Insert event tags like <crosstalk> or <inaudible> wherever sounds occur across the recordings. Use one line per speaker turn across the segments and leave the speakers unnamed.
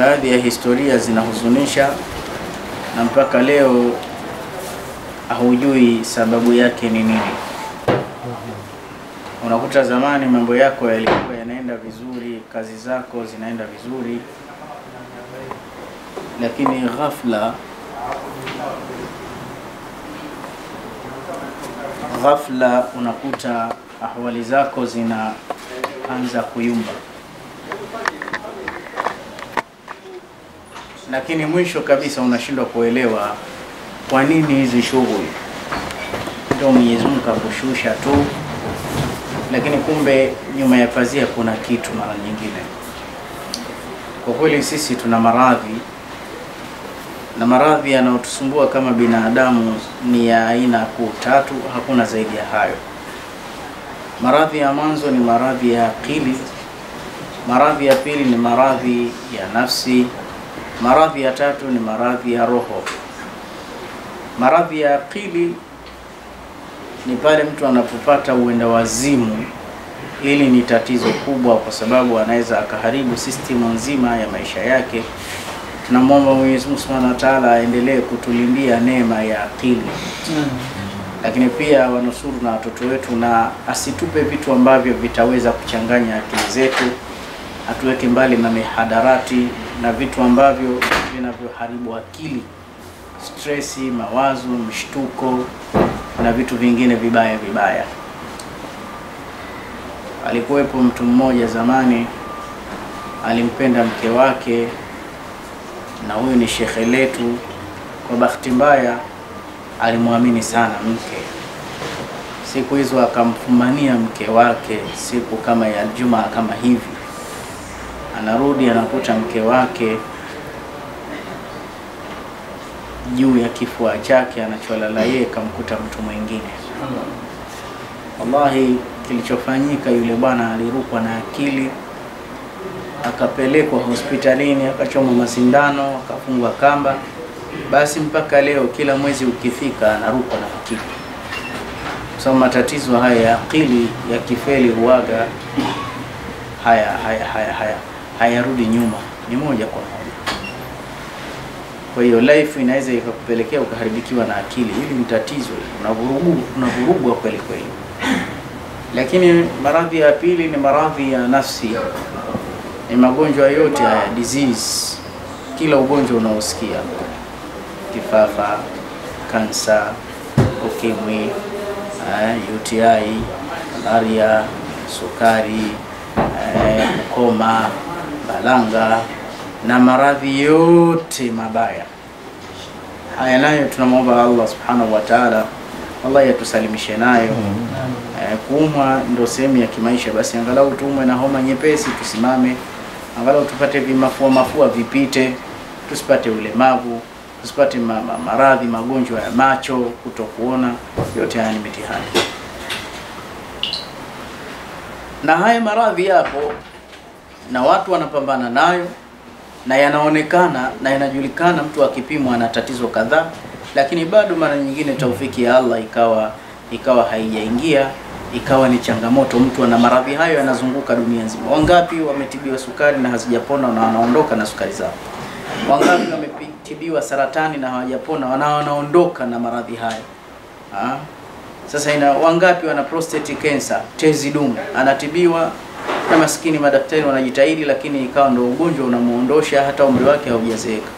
baadhi ya historia zinahuzunisha na mpaka leo haujui sababu yake ni nini. Unakuta zamani mambo yako yalikuwa yanaenda vizuri, kazi zako zinaenda vizuri, lakini ghafla ghafla unakuta ahwali zako zinaanza kuyumba, lakini mwisho kabisa unashindwa kuelewa kwa nini hizi shughuli. Ndio Mwenyezi Mungu kakushusha tu, lakini kumbe nyuma ya pazia kuna kitu mara nyingine. Kwa kweli sisi tuna maradhi na maradhi yanayotusumbua kama binadamu ni ya aina kuu tatu, hakuna zaidi ya hayo. Maradhi ya mwanzo ni maradhi ya akili, maradhi ya pili ni maradhi ya nafsi, maradhi ya tatu ni maradhi ya roho. Maradhi ya akili ni pale mtu anapopata uenda wazimu. ili ni tatizo kubwa, kwa sababu anaweza akaharibu sistimu nzima ya maisha yake. Tunamwomba Mwenyezi Mungu Subhanahu wa Ta'ala aendelee kutulindia neema ya akili, mm. lakini pia wanusuru na watoto wetu, na asitupe vitu ambavyo vitaweza kuchanganya akili zetu, atuweke mbali na mihadarati na vitu ambavyo vinavyoharibu akili, stresi, mawazo, mshtuko na vitu vingine vibaya vibaya. Alikuwepo mtu mmoja zamani alimpenda mke wake na huyu ni shekhe letu. Kwa bahati mbaya, alimwamini sana mke. Siku hizo akamfumania mke wake, siku kama ya Jumaa kama hivi, anarudi anakuta mke wake juu ya kifua chake, anacholala yeye kamkuta mtu mwingine. Wallahi, kilichofanyika yule bwana alirukwa na akili akapelekwa hospitalini akachomwa masindano akafungwa kamba. Basi mpaka leo kila mwezi ukifika anarukwa na akili. So matatizo haya ya akili ya kifeli huaga haya haya haya haya hayarudi nyuma, ni moja kwa moja. Kwa hiyo life inaweza ikakupelekea ukaharibikiwa na akili. Hili ni tatizo, unavurugwa kweli kweli. Lakini maradhi ya pili ni maradhi ya nafsi ni magonjwa yote haya disease, kila ugonjwa unaosikia, kifafa, kansa, ukimwi, uh, UTI, malaria, sukari, uh, ukoma, balanga na maradhi yote mabaya. Haya, nayo tunamwomba Allah subhanahu wa ta'ala, Allah yatusalimishe nayo. Uh, kuumwa ndo sehemu ya kimaisha, basi angalau tuumwe na homa nyepesi tusimame. Angalau tupate vimafua mafua vipite, tusipate ulemavu, tusipate ma, ma, maradhi magonjwa ya macho, kutokuona. Yote haya ni mitihani, na haya maradhi yapo na watu wanapambana nayo na yanaonekana na yanajulikana, mtu akipimwa ana tatizo kadhaa, lakini bado mara nyingine taufiki ya Allah ikawa ikawa haijaingia ikawa ni changamoto. Mtu ana maradhi hayo yanazunguka dunia nzima. Wangapi wametibiwa sukari na hazijapona na wanaondoka na sukari zao? Wangapi wametibiwa saratani na hawajapona na wanaondoka na maradhi hayo? Ha? Sasa ina wangapi wana prostate cancer, tezi dume, anatibiwa na maskini, madaktari wanajitahidi, lakini ikawa ndio ugonjwa unamuondosha, hata umri wake haujazeeka.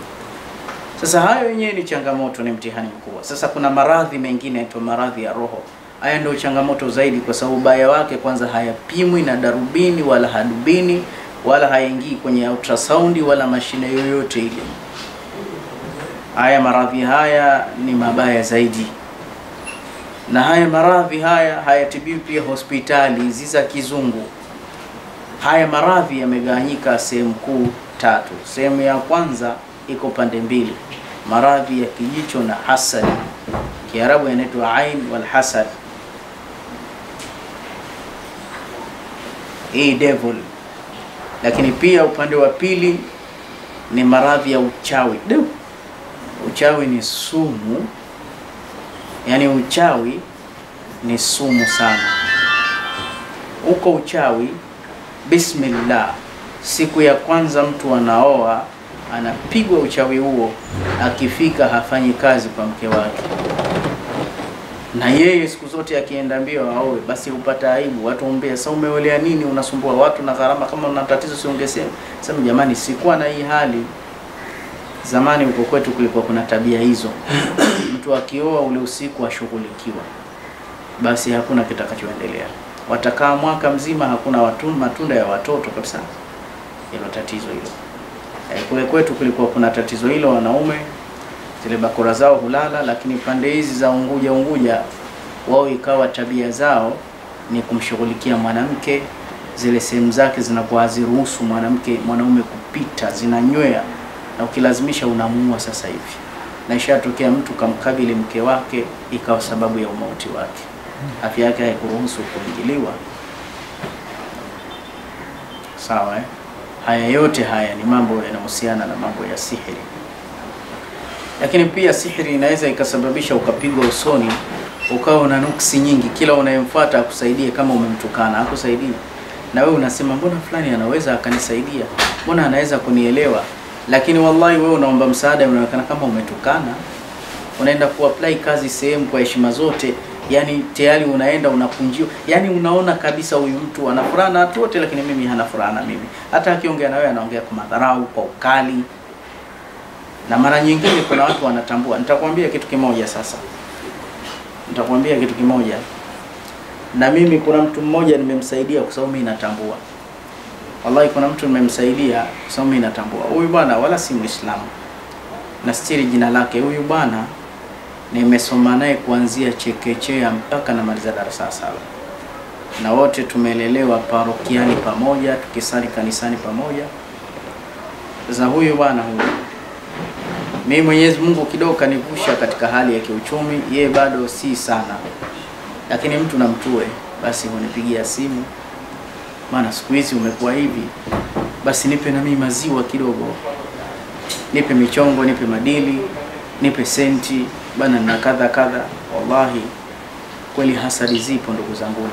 Sasa hayo yenyewe ni changamoto, ni mtihani mkubwa. Sasa kuna maradhi mengine yanaitwa maradhi ya roho. Haya ndio changamoto zaidi, kwa sababu ubaya wake kwanza hayapimwi na darubini wala hadubini wala hayaingii kwenye ultrasound wala mashine yoyote ile. Haya maradhi haya ni mabaya zaidi, na haya maradhi haya hayatibiwi pia hospitali hizi za kizungu. Haya maradhi yamegawanyika sehemu kuu tatu. Sehemu ya kwanza iko pande mbili, maradhi ya kijicho na hasad, Kiarabu yanaitwa ain wal hasad. Hii devil. Lakini pia upande wa pili ni maradhi ya uchawi. Du, uchawi ni sumu, yaani uchawi ni sumu sana. Uko uchawi, bismillah, siku ya kwanza mtu anaoa anapigwa uchawi huo, akifika hafanyi kazi kwa mke wake, na yeye siku zote akienda mbio aoe, basi upata aibu, watu umbea, sasa umeolea nini? Unasumbua watu na gharama, kama una tatizo si ungesema. Sema jamani, sikuwa na hii hali zamani. Huko kwetu kulikuwa kuna tabia hizo, <clears throat> mtu akioa ule usiku ashughulikiwa, basi hakuna kitakachoendelea. Watakaa mwaka mzima, hakuna watu, matunda ya watoto kabisa. Hilo tatizo hilo. E, kule kwetu kulikuwa kuna tatizo hilo, wanaume zile bakora zao hulala, lakini pande hizi za Unguja Unguja wao ikawa tabia zao ni kumshughulikia mwanamke, zile sehemu zake zinakuwa haziruhusu mwanamke mwanaume kupita, zinanywea na ukilazimisha unamuua sasa hivi, na ishatokea mtu kamkabili mke wake ikawa sababu ya umauti wake, afya yake haikuruhusu kuingiliwa. Sawa eh? Haya yote haya ni mambo yanahusiana na mambo ya sihiri, lakini pia sihiri inaweza ikasababisha ukapigwa usoni ukawa una nuksi nyingi, kila unayemfuata akusaidie. Kama umemtukana akusaidie, na wewe unasema mbona fulani anaweza akanisaidia, mbona anaweza kunielewa, lakini wallahi wewe unaomba msaada, unaonekana kama umetukana. Unaenda kuapply kazi sehemu kwa heshima zote, yani tayari unaenda unapunjiwa, yani unaona kabisa huyu mtu ana furaha na watu wote, lakini mimi hana furaha na mimi. Hata akiongea na wewe anaongea kwa madharau, kwa ukali, na mara nyingine kuna watu wanatambua. Nitakwambia kitu kimoja sasa, nitakwambia kitu kimoja. Na mimi kuna mtu mmoja nimemsaidia kwa sababu mimi natambua, wallahi, kuna mtu nimemsaidia kwa sababu mimi natambua huyu bwana wala si Muislamu, nastiri jina lake. Huyu bwana nimesoma naye kuanzia chekechea mpaka namaliza darasa saba, na wote tumelelewa parokiani pamoja, tukisali kanisani pamoja. Za huyu bwana huyu, mimi Mwenyezi Mungu kidogo kanivusha katika hali ya kiuchumi, yeye bado si sana, lakini mtu na mtue, basi hunipigia simu, maana siku hizi umekuwa hivi, basi nipe na mimi maziwa kidogo, nipe michongo, nipe madili, nipe senti bana na kadha kadha. Wallahi kweli hasadi zipo ndugu zangu,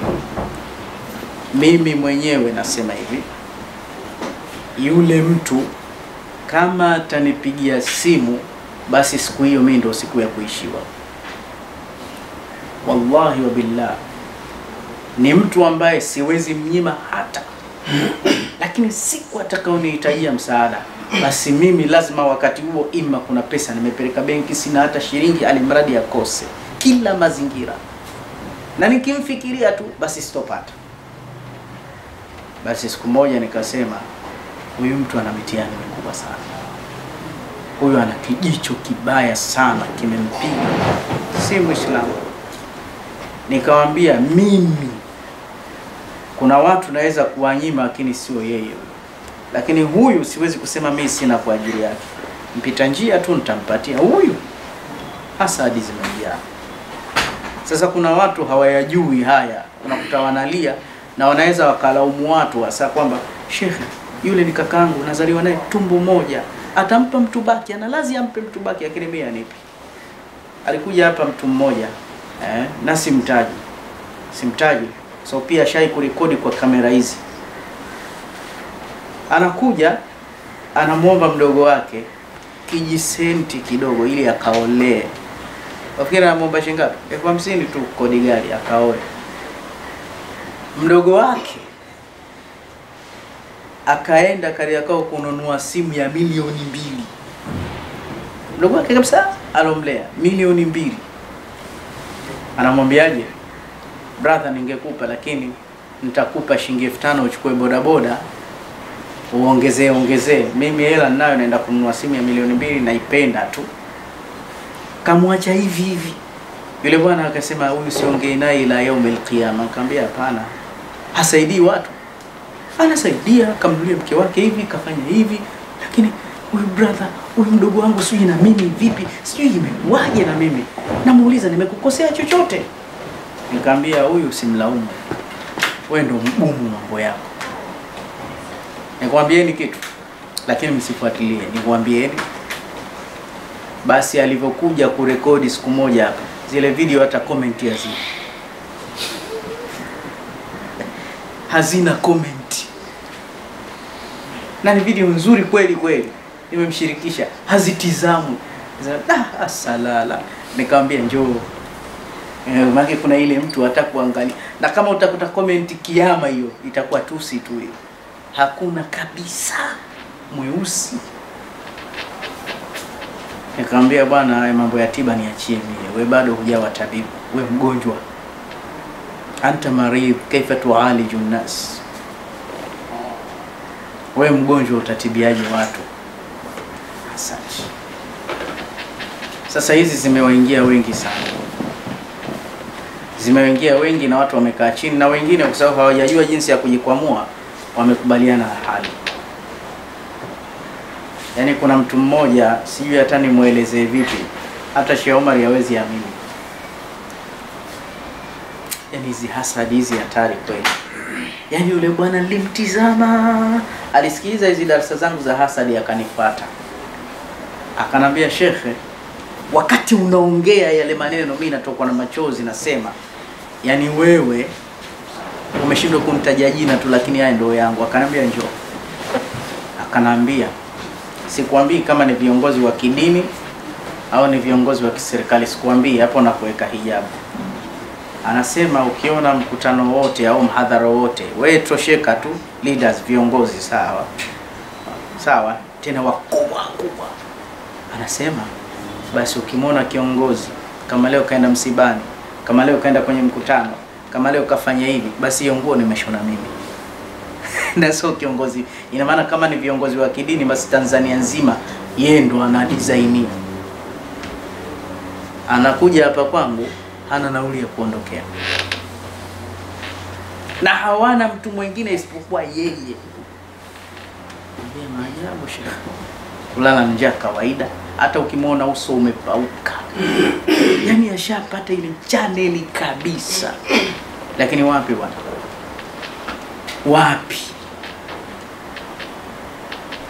mimi mwenyewe nasema hivi, yule mtu kama atanipigia simu, basi siku hiyo mimi ndio siku ya kuishiwa. Wallahi wa billah, ni mtu ambaye siwezi mnyima hata <clears throat> lakini siku atakaonihitajia msaada basi mimi lazima wakati huo, ima kuna pesa nimepeleka benki, sina hata shilingi, alimradi akose. Kila mazingira, na nikimfikiria tu basi sitopata. Basi siku moja nikasema, huyu mtu ana mitihani mikubwa sana, huyu ana kijicho kibaya sana kimempiga, si Muislamu. Nikawambia mimi kuna watu naweza kuwanyima, lakini sio yeye lakini huyu siwezi kusema mimi sina kwa ajili yake. Mpita njia tu nitampatia huyu. Hasadi zimejaa. Sasa kuna watu hawayajui haya, unakuta wanalia na wanaweza wakalaumu watu hasa kwamba shekhe, yule ni kakaangu, nazaliwa naye tumbo moja, atampa mtu baki, ana lazi ampe mtu baki, lakini mimi anipi. Alikuja hapa mtu mmoja eh, na simtaji, simtaji so pia shai kurekodi kwa kamera hizi anakuja anamwomba mdogo wake kijisenti kidogo ili akaolee. Wafikiri anamwomba shilingi ngapi? elfu hamsini tu kodi gari akaoe. Mdogo wake akaenda Kariakoo kununua simu ya milioni mbili. Mdogo wake kabisa alomlea milioni mbili, anamwambiaje? Brother, ningekupa lakini nitakupa shilingi elfu tano uchukue bodaboda uongezee ongezee, mimi hela ninayo, naenda kununua simu ya milioni mbili, naipenda tu. Kamwacha hivi hivi. Yule bwana akasema, huyu siongei naye ila yaumil qiyama. Nikamwambia hapana, hasaidii watu, anasaidia. Kamnulia mke wake hivi, kafanya hivi, lakini huyu brother, huyu mdogo wangu, sijui na mimi vipi, sijui imekuwaje na mimi. Namuuliza, nimekukosea chochote? Nikamwambia, huyu simlaumu, wewe ndo mgumu mambo yako Nikwambieni kitu lakini msifuatilie, nikwambieni basi. Alivyokuja kurekodi siku moja hapa, zile video hata comment hazina, <laughs> hazina comment, na ni video nzuri kweli kweli. nimemshirikisha, hazitizamwi. salala "Ah, asalala. Nikamwambia njoo Eh, maana kuna ile mtu hata kuangalia, na kama utakuta comment kiama, hiyo itakuwa tusi tu hiyo, hakuna kabisa mweusi. Nikamwambia bwana, haya mambo ya tiba niachie mie, we bado hujawa tabibu, we mgonjwa, anta marid kaifa tualiju nnas, we mgonjwa, utatibiaje watu? Asante. Sasa hizi zimewaingia wengi sana zimewaingia wengi na watu wamekaa chini, na wengine kwa sababu hawajajua jinsi ya kujikwamua wamekubaliana na hali. Yaani kuna mtu mmoja sijui hata nimwelezee vipi, hata Sheikh Omar hawezi amini. Yaani hizi hasadi hizi hatari kweli. Yaani yule bwana nilimtizama, alisikiliza hizi darasa zangu za hasadi, akanifuata akanambia, shekhe, wakati unaongea yale maneno, mi natokwa na machozi, nasema yani wewe umeshindwa kumtaja jina tu, lakini haya ndio yangu. Akanambia njoo, akanambia sikwambii kama ni viongozi wa kidini au ni viongozi wa kiserikali, sikwambii hapo na kuweka hijabu. Anasema ukiona mkutano wote au mhadhara wote, wewe tosheka tu leaders, viongozi sawa sawa, tena wakubwa kubwa. Anasema basi ukimwona kiongozi kama leo kaenda msibani, kama leo kaenda kwenye mkutano, kama leo kafanya hivi, basi hiyo nguo nimeshona mimi <laughs> na sio kiongozi. Ina maana kama ni viongozi wa kidini, basi Tanzania nzima yeye ndo ana design, anakuja hapa kwangu, hana nauli ya kuondokea, na hawana mtu mwingine isipokuwa yeye. Maajabu shekhe, kulala njaa kawaida hata ukimwona uso umepauka, <clears throat> yani ashapata ile chaneli kabisa. Lakini wapi bwana, wapi?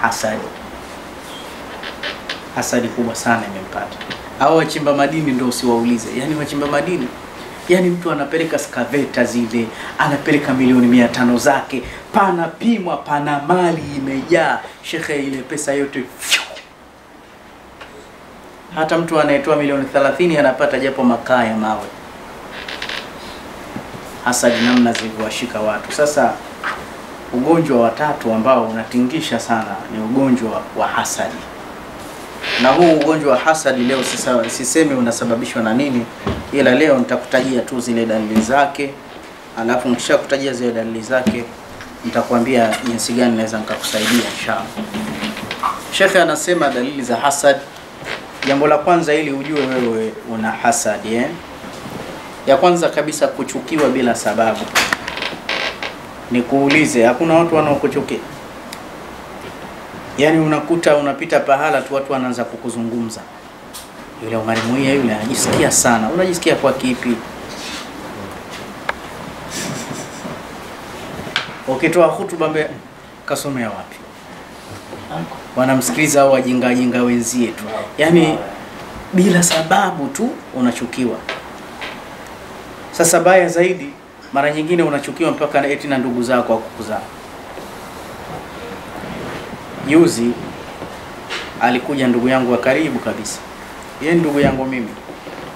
Hasadi, hasadi kubwa sana imempata. Au wachimba madini ndio usiwaulize, yani wachimba madini yani mtu anapeleka skaveta zile, anapeleka milioni mia tano zake, panapimwa, pana mali imejaa. Shekhe, ile pesa yote hata mtu anayetoa milioni 30 anapata japo makaa ya mawe. Hasadi namna zilivyowashika watu. Sasa ugonjwa wa tatu ambao unatingisha sana ni ugonjwa wa hasadi, na huu ugonjwa wa hasadi leo sisa, sisemi unasababishwa na nini, ila leo nitakutajia tu zile dalili zake, alafu nikishakutajia zile dalili zake nitakwambia jinsi gani naweza nikakusaidia inshallah. Shekhe anasema dalili za hasad Jambo la kwanza ili ujue wewe una hasad eh? Ya kwanza kabisa kuchukiwa bila sababu. Nikuulize, hakuna watu wanaokuchukia? Yaani unakuta unapita pahala tu watu wanaanza kukuzungumza, yule umarimuia yule anajisikia sana. Unajisikia kwa kipi? Ukitoa hutuba mbe kasomea wapi? wanamsikiliza au wajinga jinga wenzie tu, yani bila sababu tu unachukiwa. Sasa baya zaidi, mara nyingine unachukiwa mpaka eti na ndugu zako au. Juzi alikuja ndugu yangu wa karibu kabisa, yeye ndugu yangu mimi,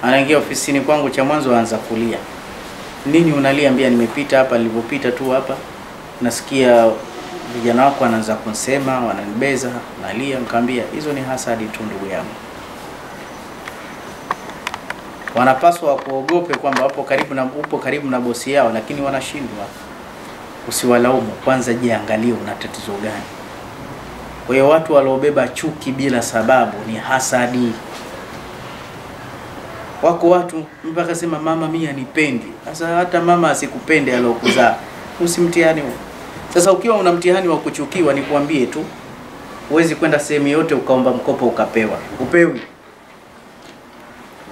anaingia ofisini kwangu, cha mwanzo aanza kulia. Nini unalia? Ambia nimepita hapa, nilipopita tu hapa nasikia vijana wako wanaanza kunsema, wananibeza, nalia. Nikamwambia hizo ni hasadi tu ndugu yangu, wanapaswa kuogope kwamba wapo karibu na upo karibu na bosi yao, lakini wanashindwa. Usiwalaumu, kwanza jiangalie una tatizo gani. Kwa hiyo watu waliobeba chuki bila sababu ni hasadi. Wako watu mpaka sema mama mimi anipendi. Sasa hata mama asikupende aliokuzaa, usimtihani huo. Sasa ukiwa una mtihani wa kuchukiwa, nikwambie tu, huwezi kwenda sehemu yote ukaomba mkopo ukapewa. Upewi,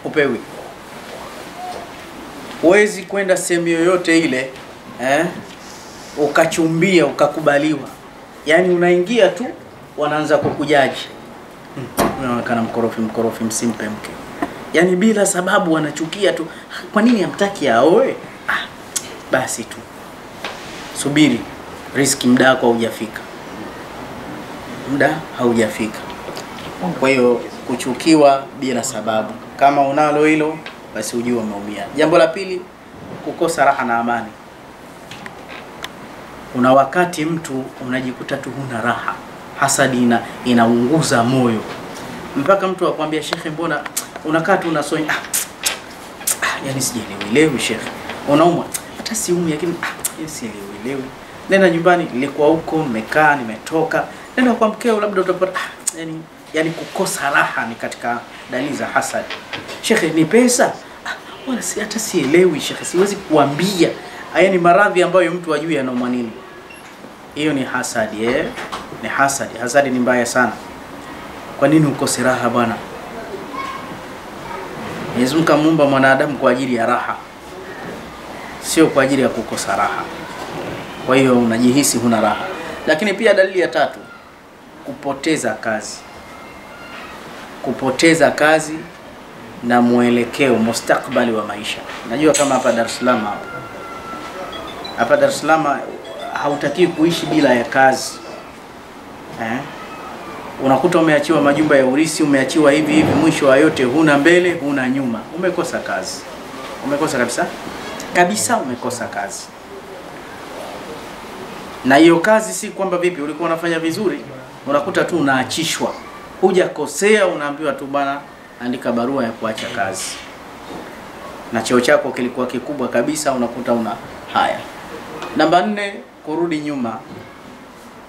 upewi. Huwezi kwenda sehemu yoyote ile eh, ukachumbia ukakubaliwa. Yaani unaingia tu, wanaanza kukujaji, hmm, unaonekana mkorofi, mkorofi, msimpe mke. Yaani bila sababu wanachukia tu. Kwa nini hamtaki aoe? Ah, basi tu subiri riski, muda wako haujafika, muda haujafika. Kwa hiyo kuchukiwa bila sababu, kama unalo hilo basi ujue umeumia. Jambo la pili, kukosa raha na amani. Una wakati mtu unajikuta tu huna raha, hasadi ina, inaunguza moyo mpaka mtu akwambia, shekhe, mbona unakaa tu unasonya ah, ah, yani sijielewelewi shekhe, unaumwa hata siumi, lakini ah, sielewelewi. Nenda nyumbani, nilikuwa huko, nimekaa nimetoka, nenda kwa mkeo, labda utapata ah, yani, yani kukosa raha ni katika dalili za hasad. Shekhe, ni pesa ah, wala si, hata sielewi shekhe, siwezi kuambia. Haya ni maradhi ambayo mtu ajui anaumwa nini. Hiyo ni hasadi eh? Ni hasadi. Hasadi ni mbaya sana. Kwa nini ukose raha bwana? Mwenyezi Mungu kamuumba mwanadamu kwa ajili ya raha, sio kwa ajili ya kukosa raha. Kwa hiyo unajihisi huna raha. Lakini pia dalili ya tatu, kupoteza kazi, kupoteza kazi na mwelekeo mustakbali wa maisha. Najua kama hapa Dar es Salaam hapa hapa Dar es Salaam hautakiwi kuishi bila ya kazi eh? Unakuta umeachiwa majumba ya urisi, umeachiwa hivi hivi, mwisho wa yote huna mbele huna nyuma, umekosa kazi, umekosa kabisa kabisa, umekosa kazi. Na hiyo kazi si kwamba vipi ulikuwa unafanya vizuri, unakuta tu unaachishwa, hujakosea, unaambiwa tu bana, andika barua ya kuacha kazi, na cheo chako kilikuwa kikubwa kabisa, unakuta una haya. Namba nne, kurudi nyuma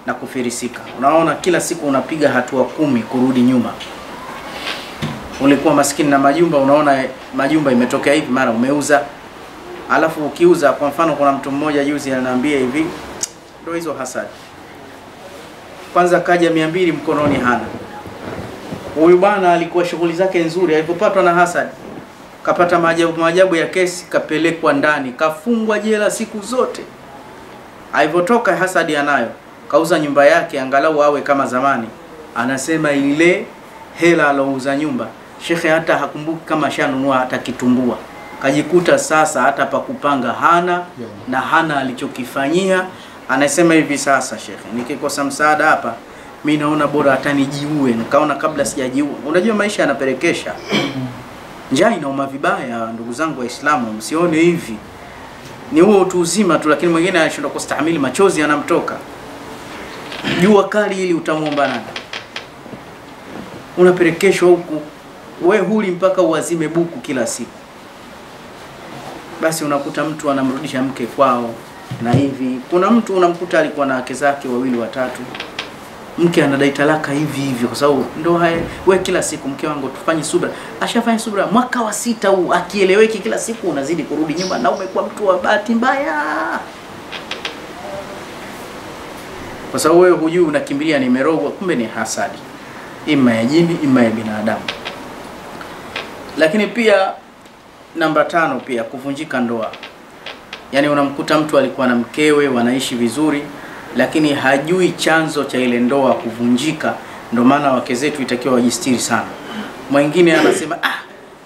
na kufirisika. Unaona, kila siku unapiga hatua kumi kurudi nyuma. Ulikuwa maskini na majumba, unaona majumba imetokea hivi, mara umeuza. Alafu ukiuza, kwa mfano, kuna mtu mmoja juzi ananiambia hivi, ndio hizo hasadi. Kwanza kaja mia mbili mkononi hana. Huyu bwana alikuwa shughuli zake nzuri, alipopatwa na hasadi kapata maajabu maajabu ya kesi, kapelekwa ndani, kafungwa jela siku zote. Alivyotoka hasadi anayo kauza nyumba yake angalau awe kama zamani. Anasema ile hela alouza nyumba, shekhe hata hakumbuki kama shanunua hata kitumbua. Kajikuta sasa hata pa kupanga hana na hana alichokifanyia. Anasema hivi sasa, shekhe, nikikosa msaada hapa mi naona bora hata nijiue. Nikaona kabla sijajiua, unajua maisha yanaperekesha Njaa inauma vibaya, ndugu zangu Waislamu, msione hivi. Ni huo utu uzima tu, lakini mwingine anashindwa kustahimili, machozi yanamtoka jua kali ili utamwomba nani? Unapelekeshwa huku, we huli mpaka uazime buku kila siku. Basi unakuta mtu anamrudisha mke kwao na hivi. Kuna mtu unamkuta alikuwa na wake zake wawili watatu, mke anadai talaka hivi hivi, kwa sababu ndo haya. We kila siku mke wangu tufanye subra, ashafanya subra mwaka wa sita huu, akieleweki kila siku unazidi kurudi nyuma, na umekuwa mtu wa bahati mbaya kwa sababu wewe hujui unakimbilia nimerogwa, kumbe ni hasadi, ima ya jini, ima ya binadamu. Lakini pia namba tano, pia kuvunjika ndoa. Yaani unamkuta mtu alikuwa na mkewe wanaishi vizuri, lakini hajui chanzo cha ile ndoa kuvunjika. Ndio maana wake zetu itakiwa wajistiri sana. Mwingine anasema ah,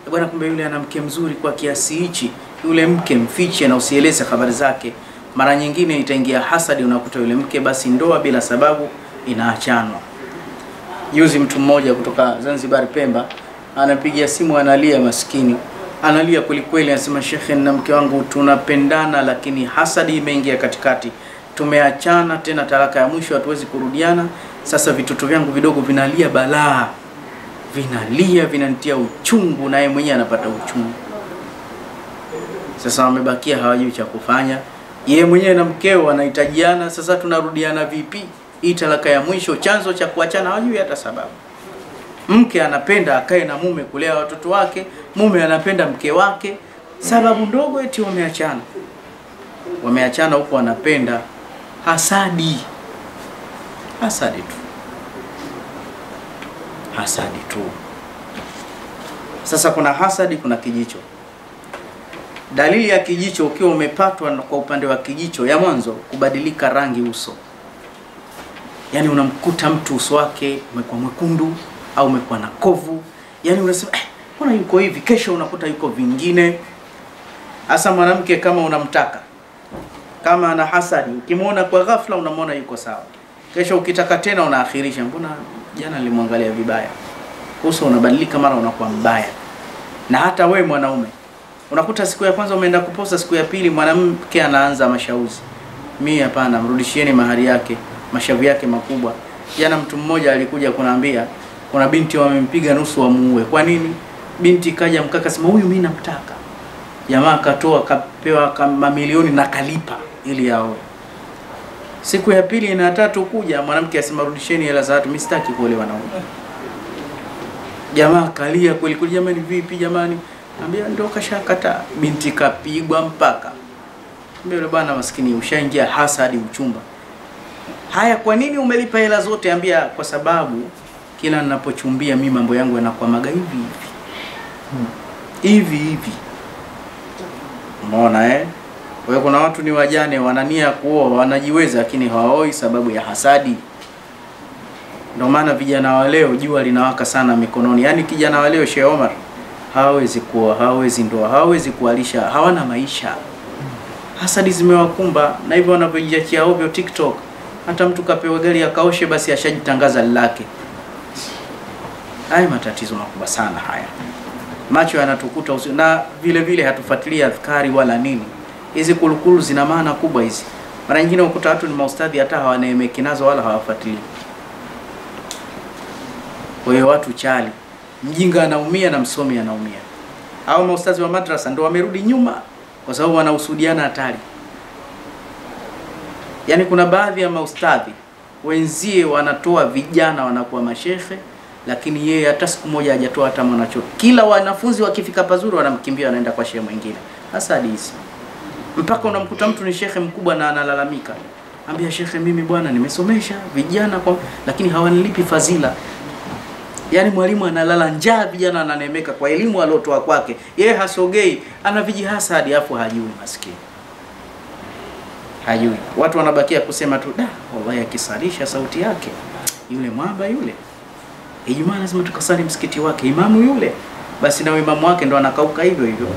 bwana, kumbe yule ana mke mzuri kwa kiasi hichi, yule mke mfiche na usieleze habari zake mara nyingine itaingia hasadi, unakuta yule mke basi ndoa bila sababu inaachanwa. Juzi mtu mmoja kutoka Zanzibar, Pemba, anapigia simu analia, maskini analia kwelikweli, anasema shekhe, na mke wangu tunapendana, lakini hasadi imeingia katikati, tumeachana tena, talaka ya mwisho, hatuwezi kurudiana. Sasa vitoto vyangu vidogo vinalia balaa, vinalia vinanitia uchungu, naye mwenyewe anapata uchungu. Sasa wamebakia hawajui cha kufanya yeye mwenyewe na mkeo wanahitajiana. Sasa tunarudiana vipi? Hii talaka ya mwisho, chanzo cha kuachana hawajui hata sababu. Mke anapenda akae na mume kulea watoto wake, mume anapenda mke wake, sababu ndogo eti wameachana. Wameachana huko wanapenda hasadi, hasadi tu, hasadi tu. Sasa kuna hasadi, kuna kijicho. Dalili ya kijicho, ukiwa umepatwa kwa upande wa kijicho, ya mwanzo kubadilika rangi uso, yaani unamkuta mtu uso wake umekuwa mwekundu au umekuwa na kovu, yaani unasema eh, mbona yuko hivi? Kesho unakuta yuko vingine. Hasa mwanamke kama unamtaka, kama ana hasadi, ukimwona kwa ghafla unamwona yuko sawa, kesho ukitaka tena unaakhirisha, mbona jana nilimwangalia vibaya. uso unabadilika, mara unakuwa mbaya. Na hata we mwanaume unakuta siku ya kwanza umeenda kuposa, siku ya pili mwanamke anaanza mashauzi, mi hapana, mrudishieni mahari yake, mashavu yake makubwa. Jana mtu mmoja alikuja kunaambia kuna binti wamempiga nusu wamuue. Kwa nini? Binti kaja mkaka sema huyu mimi namtaka. Jamaa akatoa kapewa kama milioni na kalipa ili yao. Siku ya pili na tatu kuja mwanamke asema rudisheni hela za watu, mimi sitaki kuolewa na huyu. Jamaa kalia kweli kweli, jamani, vipi jamani? Ambia ndio kashakata. Binti kapigwa mpaka mbele yule bwana maskini, ushaingia hasadi uchumba. Haya, kwa nini umelipa hela zote? Ambia kwa sababu kila ninapochumbia mimi mambo yangu yanakwamaga hivi hivi hivi hivi. Umeona eh? Kwa hiyo kuna watu ni wajane, wanania kuoa, wanajiweza, lakini hawaoi sababu ya hasadi. Ndio maana vijana wa leo jua linawaka sana mikononi. Yaani kijana wa leo Sheikh Omar hawawezi kuoa, hawawezi ndoa, hawawezi kualisha, hawana maisha. Hasadi zimewakumba na hivyo wanavyojiachia ovyo TikTok. Hata mtu kapewa gari akaoshe, basi ashajitangaza lake. Haya matatizo makubwa sana haya, macho yanatukuta usi, na vile vile hatufuatilia adhkari wala nini. Hizi kulukulu zina maana kubwa hizi. Mara nyingine ukuta watu ni maustadhi hata hawaneemeki nazo wala hawafuatilii. Kwa hiyo watu chali, mjinga anaumia na msomi anaumia. Hao maustadhi wa madrasa ndo wamerudi nyuma, kwa sababu wanahusudiana hatari. Yaani kuna baadhi ya maustadhi wenzie wanatoa vijana wanakuwa mashehe lakini yeye hata siku moja hajatoa hata mwanachuo. Kila wanafunzi wakifika pazuri wanamkimbia wanaenda kwa shehe mwingine. Hasa hadithi. Mpaka unamkuta mtu ni shekhe mkubwa na analalamika. Ambia shekhe, mimi bwana nimesomesha vijana kwa lakini hawanilipi fadhila. Yaani mwalimu analala njaa, vijana ananemeka kwa elimu aliotoa kwake. Yeye hasogei, ana vijihasadi afu hajui maskini. Hajui. Watu wanabakia kusema tu, da, wallahi akisalisha sauti yake yule mwamba yule Ijumaa lazima tukasali msikiti wake imamu yule, basi na imamu wake ndo anakauka hivyo hivyo,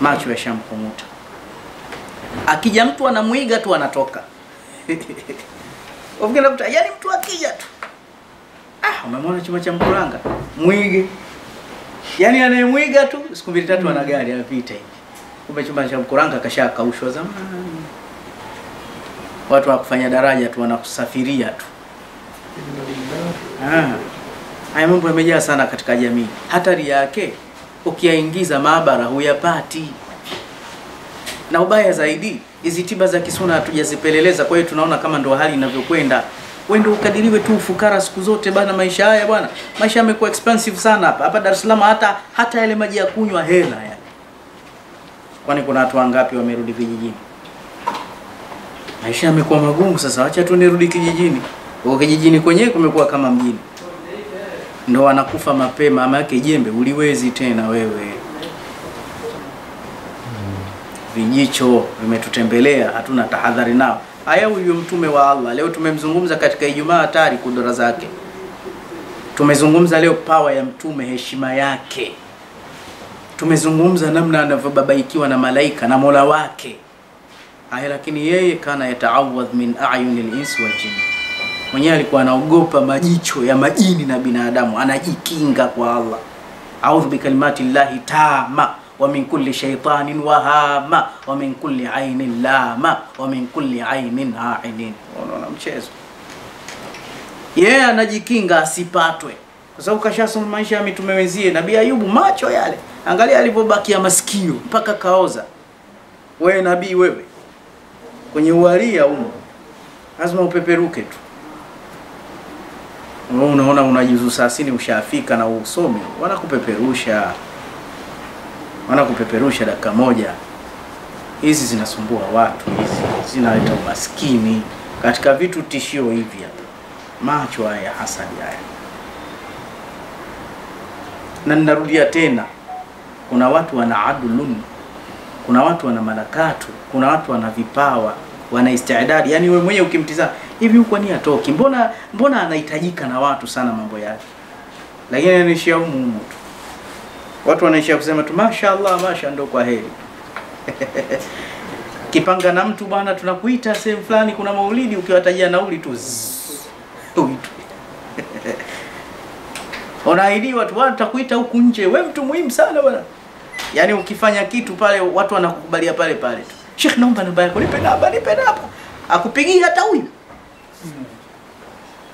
macho yashamkumuta. Akija mtu anamwiga tu anatoka <laughs> kuta yani mtu akija tu ah, umemwona chuma cha mkuranga mwige, yani anayemwiga tu siku mbili tatu ana gari anapita hivi, kumbe chuma cha mkuranga kashakaushwa zamani. Watu wa kufanya daraja tu wanakusafiria tu ah. Haya mambo yamejaa sana katika jamii. Hatari yake ukiyaingiza maabara huyapati, na ubaya zaidi hizi tiba za kisuna hatujazipeleleza. Kwa hiyo tunaona kama ndo hali inavyokwenda. Wewe ndio ukadiriwe tu ufukara siku zote bana. Maisha haya bwana, maisha yamekuwa expensive sana hapa hapa Dar es Salaam, hata hata yale maji ya kunywa hela yani. Kwani kuna watu wangapi wamerudi vijijini? Maisha yamekuwa magumu sasa, acha tu nirudi kijijini. Kwa kijijini kwenyewe kumekuwa kama mjini ndo wanakufa mapema, ama yake jembe uliwezi tena wewe. Vijicho vimetutembelea, hatuna tahadhari nao. Haya, huyu mtume wa Allah leo tumemzungumza katika Ijumaa hatari, kudura zake. Tumezungumza leo pawa ya mtume, heshima yake. Tumezungumza namna anavyobabaikiwa na malaika na mola wake. Haya, lakini yeye kana yataawadh min ayuni linsi wal jinn mwenyewe alikuwa anaogopa majicho ya majini na binadamu, anajikinga kwa Allah. Audhu bikalimati llahi tama wa min kulli shaitanin wahama wa min kulli ainin lama wa min kulli ainin ainin. Unaona mchezo? Yeye yeah, anajikinga asipatwe, kwa sababu kashasoma maisha ya mitume wenzie. Nabii Ayubu macho yale, angalia alivyobakia masikio mpaka kaoza. Wewe nabii wewe, kwenye uharia huo lazima upeperuke tu unaona unajuzu sini ushafika na usomi, wanakupeperusha wanakupeperusha dakika moja. Hizi zinasumbua watu, hizi zinaleta umaskini katika vitu tishio hivi hapa, macho haya hasadi haya. Na ninarudia tena, kuna watu wana adlun, kuna watu wana malakatu, kuna watu wana vipawa wana istidadi. Yani wewe mwenyewe ukimtizama hivi, huko ni atoki, mbona mbona anahitajika na watu sana mambo yake, lakini anaishia humu humu tu. Watu wanaishia kusema tu mashaallah, masha ndo kwa heri <laughs> kipanga na mtu bwana, tunakuita sehemu fulani, kuna maulidi, ukiwatajia nauli tu <laughs> unaahidiwa tu, watu tutakuita huku nje, we mtu muhimu sana bwana. Yani ukifanya kitu pale watu wanakukubalia pale pale tu. Sheikh, naomba namba yako, nipe namba, nipe namba. Akupigia hata huyu.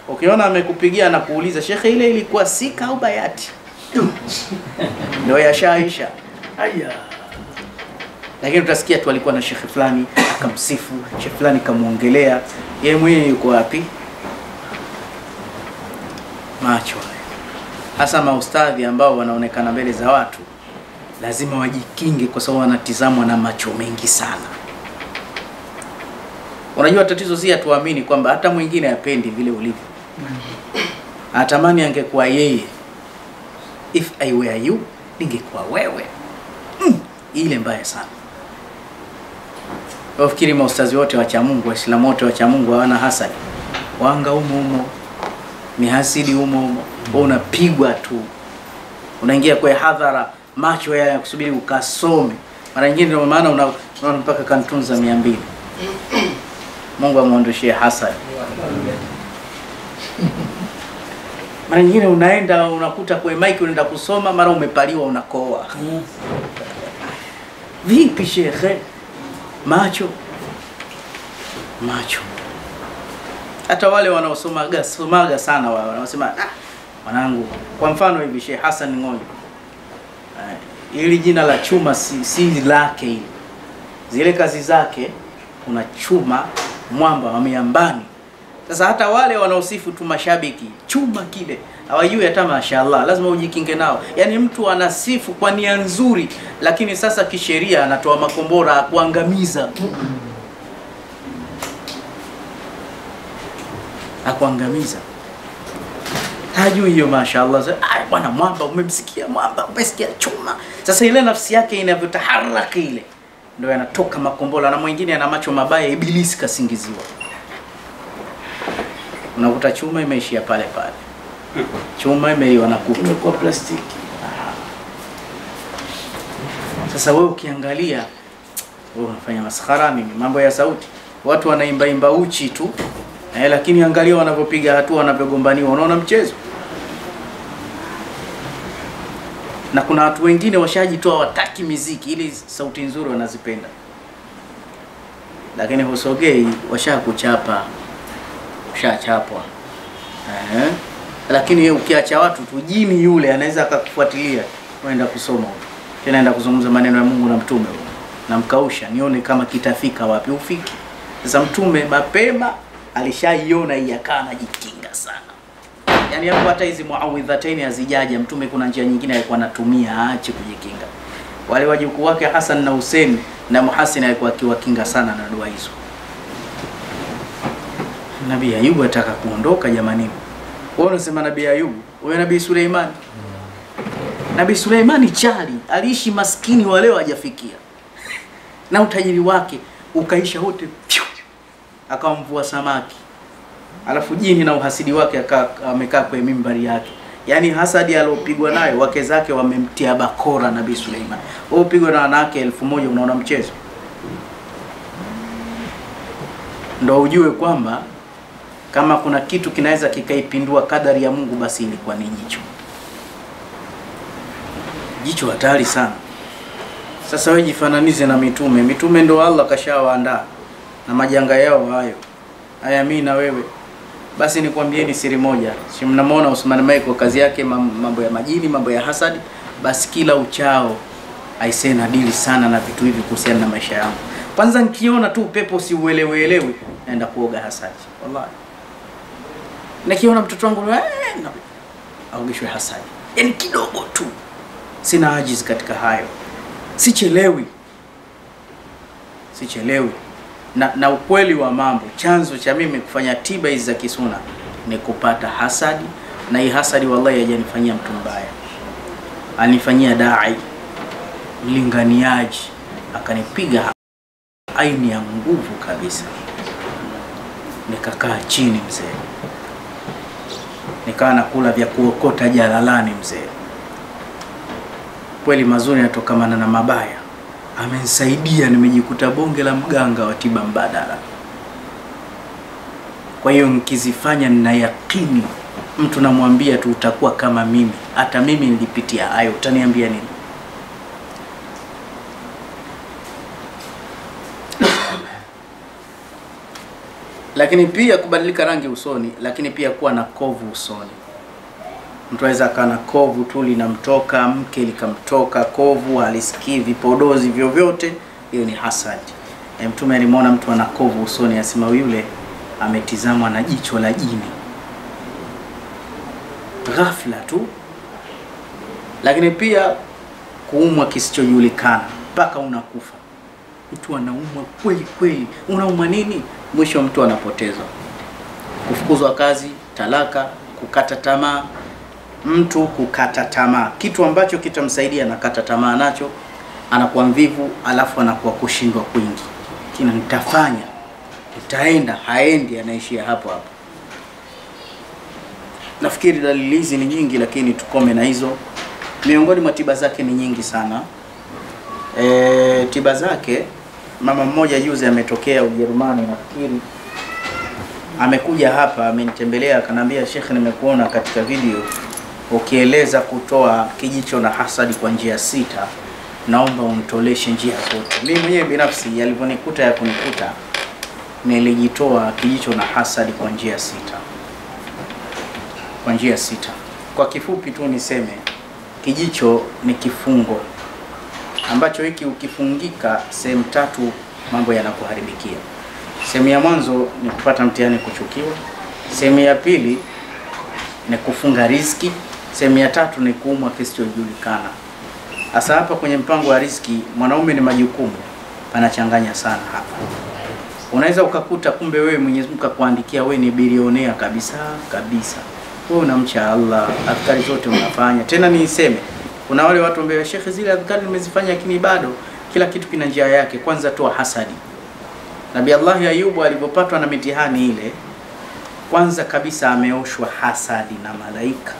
Ukiona amekupigia na kuuliza shekhe, ile ilikuwa sika au bayati? Ndio yashaisha.
Aya.
Lakini utasikia tu alikuwa na shekhe fulani akamsifu, shekhe fulani kamwongelea, yeye mwenyewe yuko wapi? Macho. Hasa maustadhi ambao wanaonekana mbele za watu lazima wajikinge, kwa sababu wanatizamwa na macho mengi sana. Unajua tatizo si atuamini kwamba hata mwingine apendi vile ulivyo, atamani angekuwa yeye. If I were you, ningekuwa wewe. Mm, ile mbaya sana. Wafikiri maustazi wote wacha Mungu, Waislamu wote wacha Mungu hawana hasadi. Wanga umo umo, ni hasidi umo umo. Mm. unapigwa tu, unaingia kwa hadhara, macho yale yakusubiri ukasome. Mara nyingine ndio maana una- unaona mpaka kantunza mia mbili. Mungu amwondoshie hasadi. Mara nyingine unaenda unakuta kwa maiki unaenda kusoma, mara umepaliwa unakoa. Mm. Vipi shekhe? Macho macho. Hata wale wanaosomaga somaga sana wao wanaosema ah, mwanangu, kwa mfano hivi Sheikh Hassan Ng'onyo eh, ili jina la chuma si, si lake hili, zile kazi zake kuna chuma mwamba wa miambani. Sasa hata wale wanaosifu tu mashabiki chuma kile hawajui hata mashaallah, lazima ujikinge nao. Yaani mtu anasifu kwa nia nzuri, lakini sasa kisheria anatoa makombora akuangamiza, kuangamiza, akuangamiza hajui hiyo mashallah. "Ai, bwana mwamba, umemsikia mwamba, umesikia chuma. Sasa ile nafsi yake inavyotaharaki ile ndio yanatoka makombora, na mwingine ana macho mabaya, ibilisi kasingiziwa unakuta chuma imeishia pale pale, chuma imeiwa na kutu.
Imekuwa plastiki.
Sasa wewe ukiangalia, wewe unafanya maskhara nini? Mambo ya sauti, watu wanaimba imba uchi tu eh, lakini angalia wanavyopiga hatua, wanavyogombaniwa, unaona mchezo. Na kuna watu wengine washajitoa, wataki miziki, ili sauti nzuri wanazipenda, lakini husogei, washakuchapa ushachapwa eh. Lakini ukiacha watu tu, jini yule anaweza akakufuatilia, unaenda kusoma tena, enda kuzungumza maneno ya Mungu na mtume na namkausha nione kama kitafika wapi, ufiki. Sasa mtume mapema alishaiona hii, akawa anajikinga sana, yani hapo hata hizi muawidhataini hazijaja, mtume kuna njia nyingine alikuwa anatumia aache kujikinga. Wale wajukuu wake Hasan na Hussein na Muhasin alikuwa akiwakinga sana na dua hizo. Nabii Ayubu ataka kuondoka jamani. Wewe unasema Nabii Ayubu, wewe Nabii Suleimani. Nabii Suleimani chali, aliishi maskini wa leo hajafikia. Na utajiri wake ukaisha wote. Akawa mvua samaki. Alafu jini na uhasidi wake amekaa kwenye mimbari yake. Yaani hasadi aliopigwa nayo wake zake wamemtia bakora Nabii Suleimani. Wewe upigwa na wanawake elfu moja unaona mchezo? Ndo ujue kwamba kama kuna kitu kinaweza kikaipindua kadari ya Mungu basi ilikuwa ni jicho. Jicho hatari sana. Sasa wewe jifananize na mitume. Mitume ndio Allah kashawaandaa na majanga yao hayo. Haya, mimi na wewe basi nikwambieni siri moja. Si mnamwona Usman Michael kazi yake mambo ya majini, mambo ya hasadi, basi kila uchao aisee nadili sana na vitu hivi kuhusiana na maisha yangu. Kwanza nikiona tu upepo siuelewelewi, naenda kuoga hasadi. Wallahi. Nikiona mtoto wangu eh, aogeshwe hasadi. Yaani kidogo tu. Sina ajizi katika hayo. Sichelewi. Sichelewi. Na, na ukweli wa mambo, chanzo cha mimi kufanya tiba hizi za kisuna ni kupata hasadi, na hii hasadi wallahi hajanifanyia mtu mbaya, anifanyia dai mlinganiaji, akanipiga aini ya nguvu kabisa, nikakaa chini mzee, nikawa nakula vya kuokota jalalani mzee. Kweli mazuri yanatokamana na mabaya amenisaidia nimejikuta bonge la mganga wa tiba mbadala. Kwa hiyo nikizifanya nina yakini mtu namwambia tu utakuwa kama mimi, hata mimi nilipitia hayo, utaniambia nini? Lakini pia kubadilika rangi usoni, lakini pia kuwa na kovu usoni. Mtu aweza akawa na kovu tu linamtoka, mke likamtoka kovu, alisikii vipodozi vyovyote, hiyo ni hasad. E, Mtume alimwona mtu ana kovu usoni, asema yule ametizamwa na jicho la jini ghafla tu. Lakini pia kuumwa kisichojulikana mpaka unakufa. Mtu anaumwa kweli kweli, Unauma nini? Mwisho mtu anapotezwa, kufukuzwa kazi, talaka, kukata tamaa. Mtu kukata tamaa, kitu ambacho kitamsaidia anakata tamaa nacho, anakuwa mvivu, alafu anakuwa kushindwa kwingi, kina nitafanya, nitaenda, haendi, anaishia hapo hapo. Nafikiri dalili hizi ni nyingi, lakini tukome na hizo. Miongoni mwa tiba zake ni nyingi sana. E, tiba zake, mama mmoja juzi ametokea Ujerumani, nafikiri amekuja hapa, amenitembelea akanambia, Sheikh, nimekuona katika video ukieleza kutoa kijicho na hasadi kwa njia sita, naomba unitoleshe njia zote. Mimi mwenyewe binafsi yalivyonikuta ya kunikuta, nilijitoa kijicho na hasadi kwa njia sita kwa njia sita. Kwa kifupi tu niseme kijicho ni kifungo ambacho hiki ukifungika sehemu tatu mambo yanakuharibikia. Sehemu ya mwanzo ni kupata mtihani, kuchukiwa. Sehemu ya pili ni kufunga riski. Sehemu ya tatu ni kuumwa kisichojulikana. Hasa hapa kwenye mpango wa riski, mwanaume ni majukumu, panachanganya sana hapa. Unaweza ukakuta kumbe wewe Mwenyezi Mungu akakuandikia wewe ni bilionea kabisa kabisa wewe unamcha Allah, afkari zote unafanya. Tena niiseme, kuna wale watu ambao shekhe, zile adhkari nimezifanya, lakini bado kila kitu kina njia yake. Kwanza toa hasadi. Nabii Allah Ayubu alipopatwa na mitihani ile, kwanza kabisa ameoshwa hasadi na malaika.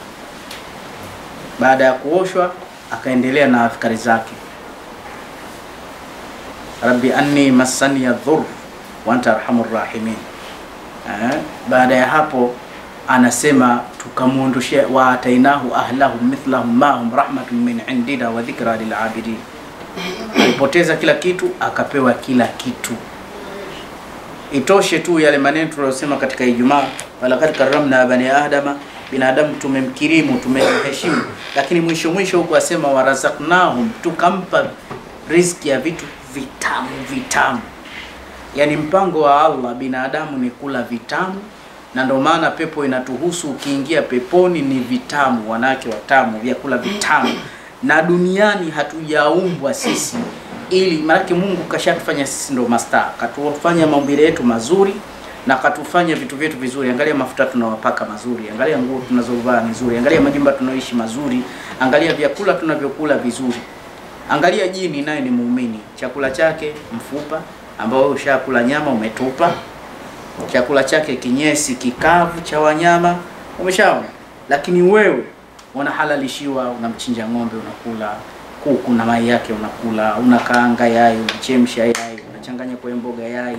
Baada ya kuoshwa, akaendelea na adhkari zake, rabbi anni massani dhur wa anta arhamur rahimin. Eh, baada ya hapo anasema tukamwondoshea wa atainahu ahlahu mithlahum mahum rahmatun min indina wa dhikra lil abidin. Alipoteza kila kitu akapewa kila kitu. Itoshe tu yale maneno tuliyosema katika Ijumaa, walakad karramna bani adama, binadamu tumemkirimu, tumemheshimu, lakini mwisho mwisho huku asema warazaknahum, tukampa riziki ya vitu vitamu vitamu. Yani mpango wa Allah binadamu ni kula vitamu na ndio maana pepo inatuhusu. Ukiingia peponi ni vitamu, wanawake watamu, vyakula vitamu. Na duniani hatujaumbwa sisi ili, maanake Mungu kashatufanya sisi ndio mastaa, katufanya maumbile yetu mazuri na katufanya vitu vyetu vizuri. Angalia mafuta tunawapaka mazuri, angalia nguo tunazovaa nzuri, angalia majumba tunaoishi mazuri, angalia vyakula tunavyokula vizuri, angalia jini naye ni muumini, chakula chake mfupa ambao ushakula nyama umetupa chakula chake kinyesi kikavu cha wanyama umeshaona, lakini wewe unahalalishiwa, unamchinja ng'ombe unakula, kuku na mai yake unakula, unakaanga yai, unachemsha yai, unachanganya kwa mboga yai,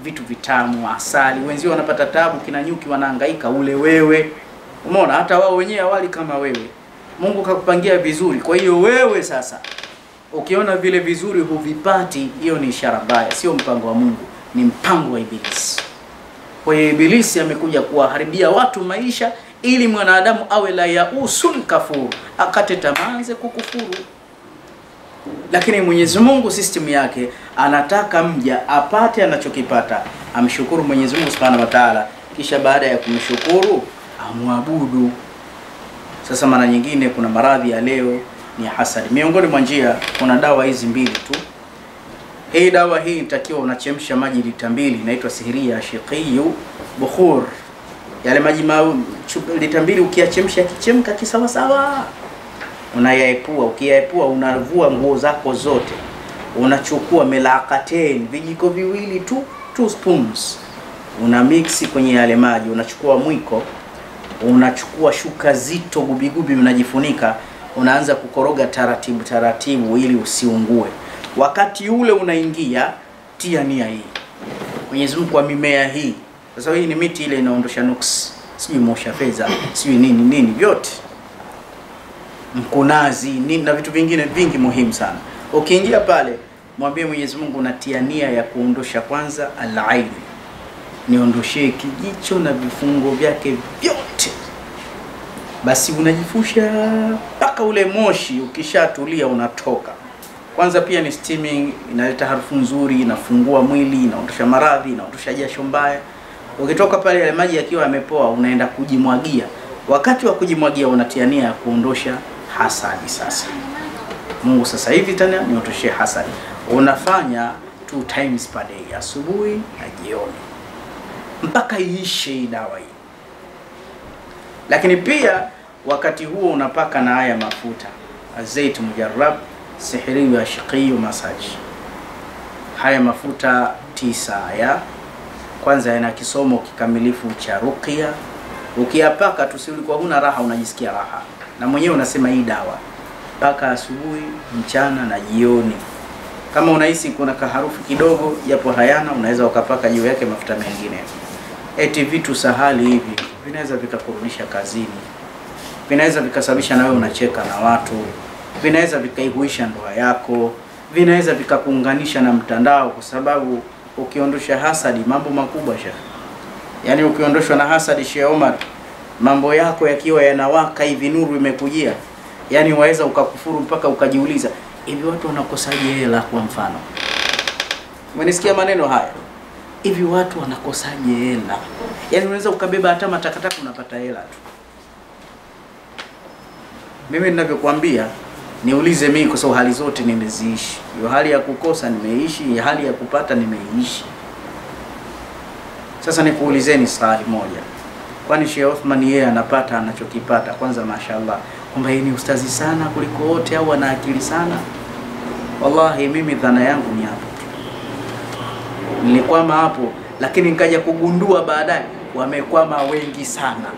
vitu vitamu, asali. Wenzio wanapata tabu, kina nyuki wanahangaika, ule wewe umeona, hata wao wenyewe awali kama wewe, Mungu kakupangia vizuri. Kwa hiyo wewe sasa ukiona vile vizuri huvipati, hiyo ni ishara mbaya, sio mpango wa Mungu, ni mpango wa Ibilisi. Kwa hiyo Ibilisi amekuja kuwaharibia watu maisha ili mwanadamu awe la yausun kafuru, akate tamanze kukufuru. Lakini Mwenyezi Mungu system yake anataka mja apate anachokipata, amshukuru Mwenyezi Mungu Subhanahu wa Ta'ala, kisha baada ya kumshukuru amwabudu. Sasa mara nyingine kuna maradhi ya leo ni hasadi. Miongoni mwa njia kuna dawa hizi mbili tu. Hii dawa hii inatakiwa unachemsha maji lita mbili, inaitwa sihiria shiqiyu bukhur. Yale maji ma lita mbili ukiyachemsha kichemka kisawasawa, unayaepua. Ukiyaepua unavua nguo zako zote, unachukua melakaten, vijiko viwili tu, two spoons, una mix kwenye yale maji. Unachukua mwiko, unachukua shuka zito gubigubi, unajifunika, unaanza kukoroga taratibu taratibu, ili usiungue. Wakati ule unaingia, tia nia hii, Mwenyezi Mungu, kwa mimea hii. Sasa hii ni miti ile inaondosha nuksi, sijui mosha fedha, sijui nini nini, vyote mkunazi nini na vitu vingine vingi muhimu sana. Ukiingia pale, mwambie Mwenyezi Mungu unatia nia ya kuondosha kwanza alaini, niondoshee kijicho na vifungo vyake vyote. Basi unajifusha mpaka ule moshi ukishatulia unatoka. Kwanza pia ni steaming, inaleta harufu nzuri, inafungua mwili, inaondosha maradhi, inaondosha jasho mbaya. Ukitoka pale yale maji yakiwa yamepoa, unaenda kujimwagia. Wakati wa kujimwagia unatia nia ya kuondosha hasadi. Sasa Mungu sasa hivi tena niondoshee hasadi. Unafanya two times per day, asubuhi na jioni, mpaka iishe hii dawa hii. Lakini pia wakati huo unapaka na haya mafuta azeit mujarrab sihiri ya shiqiyu. Haya mafuta tisa ya kwanza yana kisomo kikamilifu cha ruqya. Ukiyapaka tu, si ulikuwa huna raha, unajisikia raha, na mwenyewe unasema hii dawa paka asubuhi, mchana na jioni. Kama unahisi kuna kaharufu kidogo, japo hayana, unaweza ukapaka juu yake mafuta mengine. Eti vitu sahali hivi vinaweza vikakurudisha kazini, vinaweza vikasababisha na wewe unacheka na watu, vinaweza vikaihuisha ndoa yako, vinaweza vikakuunganisha na mtandao, kwa sababu ukiondosha hasadi, mambo makubwa shekhe. Yaani ukiondoshwa na hasadi, Sheikh Omar, mambo yako yakiwa yanawaka hivi, nuru imekujia, yaani waweza ukakufuru mpaka ukajiuliza, hivi watu wanakosaje hela? Kwa mfano, umenisikia maneno haya hivi watu wanakosaje hela? Yaani unaweza ukabeba hata matakataka unapata hela tu. Mimi ninavyokuambia, niulize mimi, kwa sababu hali zote nimeziishi. Hiyo hali ya kukosa nimeishi, hiyo hali ya kupata nimeishi. Sasa nikuulizeni swali moja, kwani Sheikh Othman yeye anapata anachokipata? Kwanza mashallah, kwamba yeye ni ustazi sana kuliko wote au ana akili sana? Wallahi mimi dhana yangu ni hapo nilikwama hapo, lakini nikaja kugundua baadaye wamekwama wengi sana.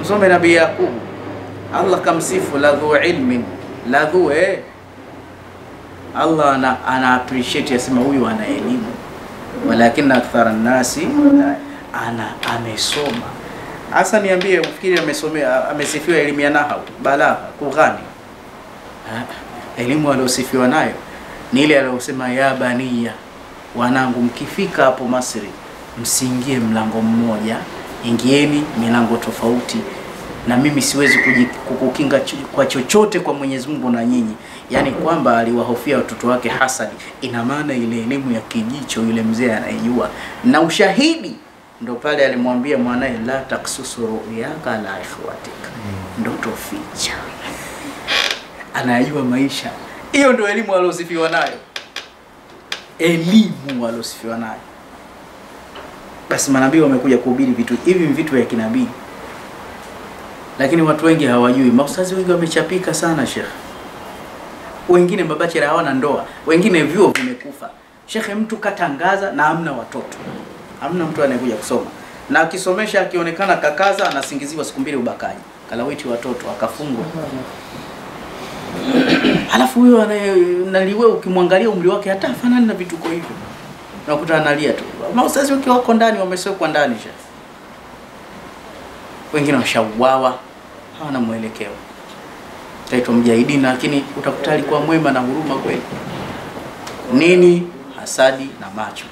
Msome Nabii Yakubu, Allah kamsifu ladhu ilmin ladhu eh. Allah ana, ana appreciate asema huyu ana elimu, walakin akthara nasi ana amesoma. Hasa niambie, ufikiri amesomea amesifiwa elimu ya nahau, balagha, kughani? Elimu aliosifiwa nayo ni ile aliyosema ya baniya, wanangu, mkifika hapo Masri msiingie mlango mmoja, ingieni milango tofauti, na mimi siwezi kukukinga kwa chochote kwa Mwenyezi Mungu na nyinyi. Yaani kwamba aliwahofia watoto wake Hassan, ina maana ile elimu ya kijicho yule mzee anaijua, na ushahidi ndo pale alimwambia mwanaye, la taksusu ruyaka la ikhwatika, ndoto ficha, anayajua maisha. Hiyo ndo elimu aliosifiwa nayo, elimu aliosifiwa nayo. Basi manabii wamekuja kuhubiri vitu hivi, vitu vya kinabii, lakini watu wengi hawajui. Maustazi wengi wamechapika sana shekhe, wengine mabachela hawana ndoa, wengine vyuo vimekufa. Shekhe. Mtu katangaza na hamna watoto, hamna mtu anayekuja kusoma, na akisomesha akionekana kakaza, anasingiziwa siku mbili ubakaji, kalawiti watoto, akafungwa. <clears throat> Halafu huyo naliwe ukimwangalia umri wake hata hafanani na vituko hivyo, unakuta analia tu. Maustazi wengi wako ndani, wameswekwa ndani sha, wengine washauawa, hawana mwelekeo. Taitwa mjahidini, lakini utakuta alikuwa mwema na huruma kweli. Nini? Hasadi na macho.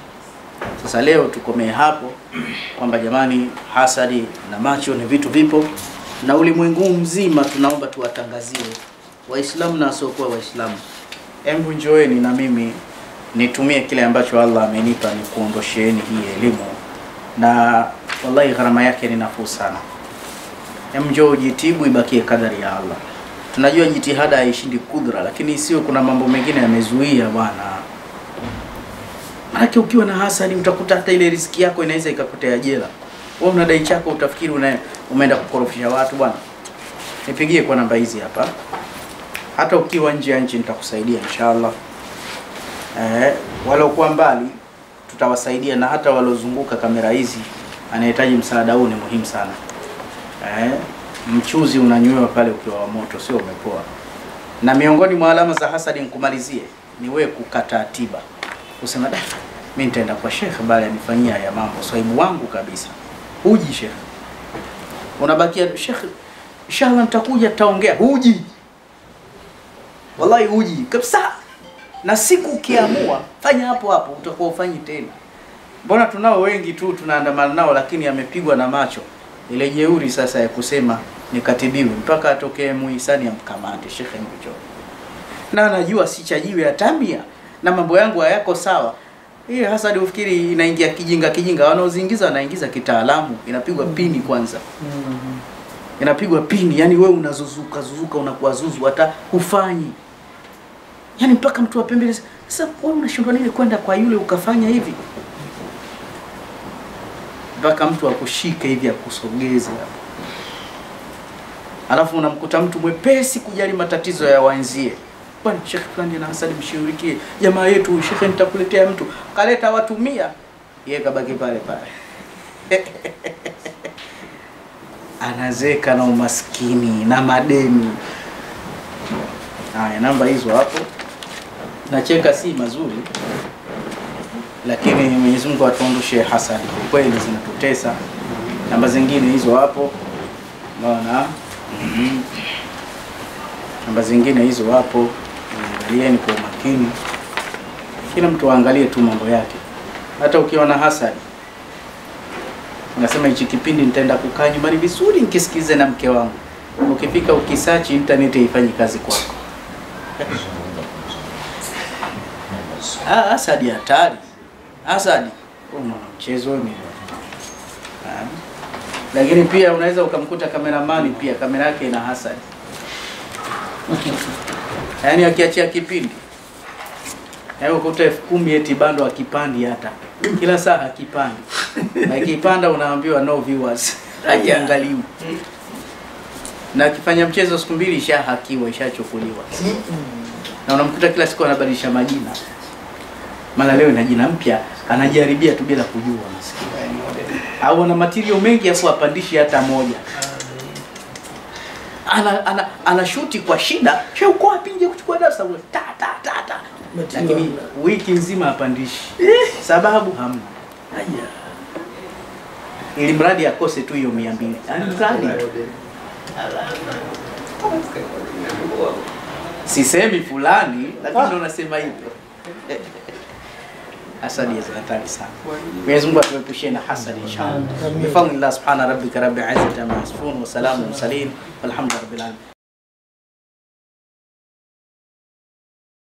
Sasa leo tukomee hapo kwamba jamani, hasadi na macho ni vitu vipo, na ulimwengu mzima tunaomba tuwatangazie Waislamu na wasiokuwa Waislamu, hebu njoeni na mimi nitumie kile ambacho Allah amenipa ni kuondosheeni hii elimu, na wallahi gharama yake ni nafuu sana. Njoo ujitibu, ibakie kadari ya Allah. Tunajua jitihada haishindi kudra, lakini sio, kuna mambo mengine yamezuia bwana. Maanake ukiwa na hasadi utakuta hata ile riziki yako inaweza ikakutea jela. Wewe unadai chako, utafikiri una, umeenda kukorofisha watu bwana. Nipigie kwa namba hizi hapa hata ukiwa nje ya nchi nitakusaidia inshallah. Eh, waliokuwa mbali tutawasaidia, na hata waliozunguka kamera hizi, anahitaji msaada huu ni muhimu sana. Eh, mchuzi unanywewa pale ukiwa wa moto, sio umepoa. Na miongoni mwa alama za hasadi, nikumalizie, ni wewe kukata tiba, kusema da, mimi nitaenda kwa shekhe bali anifanyia ya mambo, swaibu wangu kabisa. huji shekhe, unabakia shekhe, inshallah nitakuja, tutaongea, huji wallahi, huji kabisa. Na siku ukiamua fanya hapo hapo, utakuwa ufanyi tena. Mbona tunao wengi tu tunaandamana nao, lakini amepigwa na macho ile jeuri sasa ya kusema nikatibiwe mpaka atokee muhisani amkamate shekhe Mbucho, na anajua sichajiwe atamia na mambo yangu hayako sawa. Hii hasadi ufikiri inaingia kijinga kijinga, wanaozingiza wanaingiza kitaalamu, inapigwa pini kwanza, inapigwa pini, yani wewe unazuzuka zuzuka, unakuwa zuzu, hata hufanyi. Yani mpaka mtu wa pembeni. Sasa wewe unashindwa nini kwenda kwa yule ukafanya hivi, mpaka mtu akushike hivi akusogeze hapo, alafu unamkuta mtu mwepesi kujali matatizo ya wenzie. Bwana shekhe fulani na Hassan mshirikie jamaa yetu, shekhe, nitakuletea mtu. Kaleta watu mia, yeye kabaki pale pale. <laughs> Anazeka na umaskini na madeni. Haya, namba hizo hapo, nacheka si mazuri, lakini Mwenyezi Mungu atuondoshe hasadi, kwa kweli zinatutesa. Namba zingine hizo hapo, unaona -hmm. namba zingine hizo hapo, angalieni kwa umakini, kila mtu aangalie tu mambo yake. Hata ukiona na hasadi unasema hichi kipindi nitaenda kukaa nyumbani vizuri nikisikize na mke wangu. Ukifika ukisachi internet haifanyi kazi kwako. <laughs> Ah, hasadi hatari. Hasadi una mchezo ni lakini pia unaweza ukamkuta kameramani pia kamera yake ina hasadi, <laughs> yaani akiachia kipindi kuta ukuta elfu kumi eti bando akipandi hata. Kila saa akipandi na <laughs> ikipanda unaambiwa no viewers, <laughs> hakiangaliwi. Na akifanya mchezo siku mbili ishahakiwa ishachukuliwa, na unamkuta kila siku anabadilisha majina, mara leo ina jina mpya, anajaribia tu bila kujua, maskini au ana material mengi afu apandishi hata moja. Ana, ana, ana shuti kwa shida. She uko wapi nje kuchukua darasa? Wewe ta ta ta ta. Lakini wiki nzima apandishi. Sababu hamna. Haya. Ili mradi akose tu hiyo mia mbili. Yaani mradi. Tu. sisemi fulani lakini ndo nasema hivyo hasadi ya hatari sana Mwenyezi Mungu atuepushie na hasadi inshallah bifadlillah subhana rabbika rabbil izzati amma yasifun wa salamun mursalin walhamdulillahi rabbil alamin